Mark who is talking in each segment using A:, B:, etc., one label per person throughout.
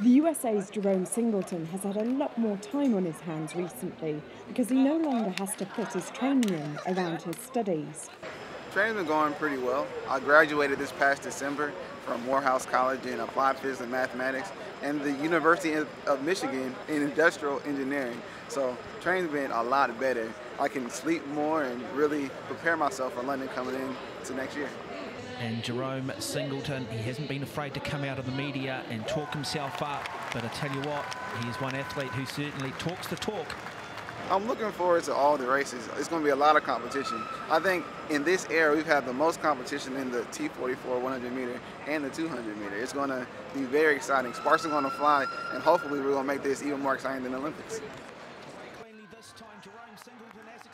A: The USA's Jerome Singleton has had a lot more time on his hands recently because he no longer has to fit his training in around his studies.
B: Training's been going pretty well. I graduated this past December from Morehouse College in Applied Physics and Mathematics and the University of Michigan in Industrial Engineering. So training's been a lot better. I can sleep more and really prepare myself for London coming in to next year.
C: And Jerome Singleton, he hasn't been afraid to come out of the media and talk himself up. But I tell you what, he's one athlete who certainly talks the talk.
B: I'm looking forward to all the races. It's going to be a lot of competition. I think in this era, we've had the most competition in the T44 100 meter and the 200 meter. It's going to be very exciting. Sparks are going to fly, and hopefully we're going to make this even more exciting than the Olympics.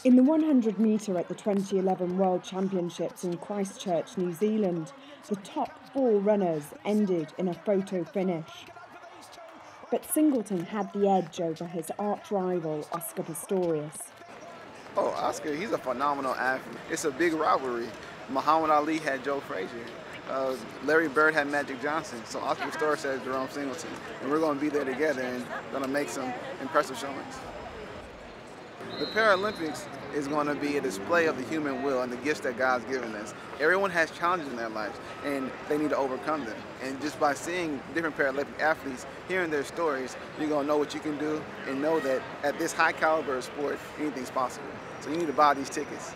A: In the 100 metre at the 2011 World Championships in Christchurch, New Zealand, the top four runners ended in a photo finish. But Singleton had the edge over his arch rival, Oscar Pistorius.
B: Oh, Oscar, he's a phenomenal athlete. It's a big rivalry. Muhammad Ali had Joe Frazier. Uh, Larry Bird had Magic Johnson. So Oscar Pistorius has Jerome Singleton. And we're going to be there together and going to make some impressive showings. The Paralympics is going to be a display of the human will and the gifts that God's given us. Everyone has challenges in their lives and they need to overcome them. And just by seeing different Paralympic athletes, hearing their stories, you're going to know what you can do and know that at this high caliber of sport, anything's possible. So you need to buy these tickets.